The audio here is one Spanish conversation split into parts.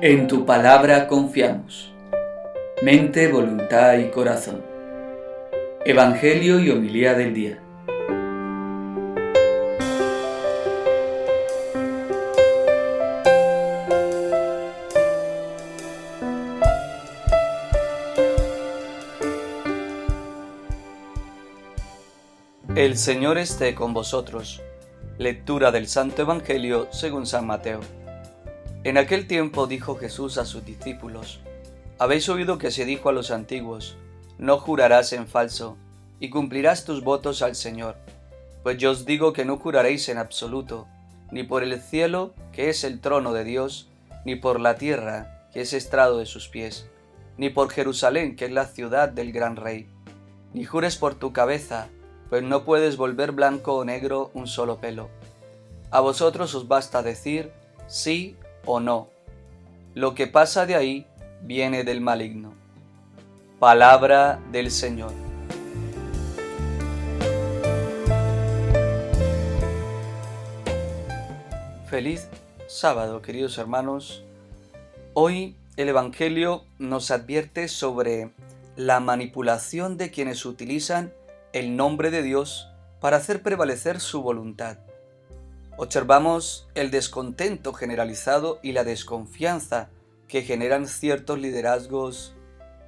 En tu palabra confiamos. Mente, voluntad y corazón. Evangelio y homilía del día. El Señor esté con vosotros. Lectura del Santo Evangelio según San Mateo. En aquel tiempo dijo Jesús a sus discípulos, Habéis oído que se dijo a los antiguos, No jurarás en falso, y cumplirás tus votos al Señor. Pues yo os digo que no juraréis en absoluto, ni por el cielo, que es el trono de Dios, ni por la tierra, que es estrado de sus pies, ni por Jerusalén, que es la ciudad del gran rey. Ni jures por tu cabeza, pues no puedes volver blanco o negro un solo pelo. A vosotros os basta decir sí o no. Lo que pasa de ahí viene del maligno. Palabra del Señor. Feliz sábado, queridos hermanos. Hoy el Evangelio nos advierte sobre la manipulación de quienes utilizan el nombre de Dios para hacer prevalecer su voluntad. Observamos el descontento generalizado y la desconfianza que generan ciertos liderazgos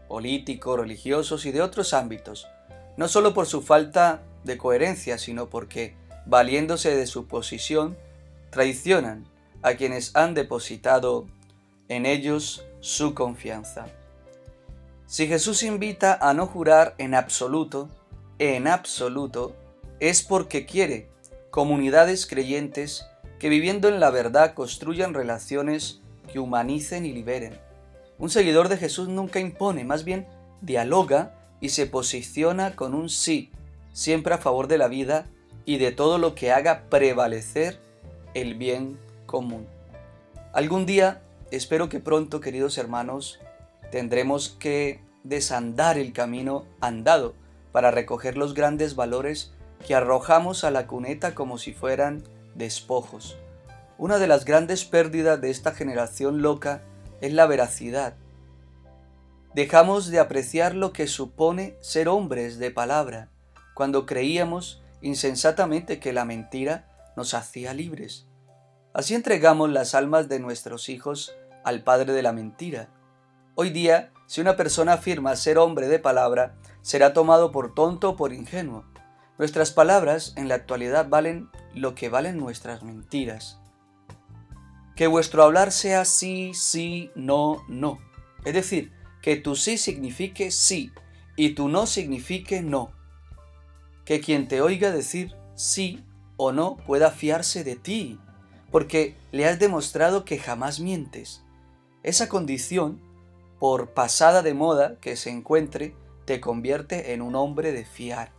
políticos, religiosos y de otros ámbitos, no solo por su falta de coherencia, sino porque, valiéndose de su posición, traicionan a quienes han depositado en ellos su confianza. Si Jesús invita a no jurar en absoluto, en absoluto es porque quiere comunidades creyentes que viviendo en la verdad construyan relaciones que humanicen y liberen. Un seguidor de Jesús nunca impone, más bien dialoga y se posiciona con un sí, siempre a favor de la vida y de todo lo que haga prevalecer el bien común. Algún día, espero que pronto, queridos hermanos, tendremos que desandar el camino andado para recoger los grandes valores que arrojamos a la cuneta como si fueran despojos. Una de las grandes pérdidas de esta generación loca es la veracidad. Dejamos de apreciar lo que supone ser hombres de palabra, cuando creíamos insensatamente que la mentira nos hacía libres. Así entregamos las almas de nuestros hijos al padre de la mentira. Hoy día, si una persona afirma ser hombre de palabra, será tomado por tonto o por ingenuo. Nuestras palabras en la actualidad valen lo que valen nuestras mentiras. Que vuestro hablar sea sí, sí, no, no. Es decir, que tu sí signifique sí y tu no signifique no. Que quien te oiga decir sí o no pueda fiarse de ti, porque le has demostrado que jamás mientes. Esa condición, por pasada de moda que se encuentre, te convierte en un hombre de fiar.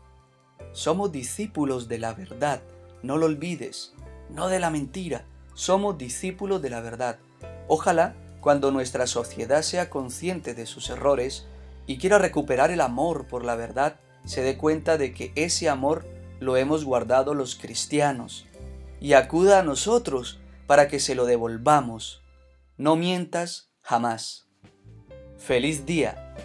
Somos discípulos de la verdad, no lo olvides, no de la mentira, somos discípulos de la verdad. Ojalá cuando nuestra sociedad sea consciente de sus errores y quiera recuperar el amor por la verdad, se dé cuenta de que ese amor lo hemos guardado los cristianos y acuda a nosotros para que se lo devolvamos. No mientas jamás. Feliz día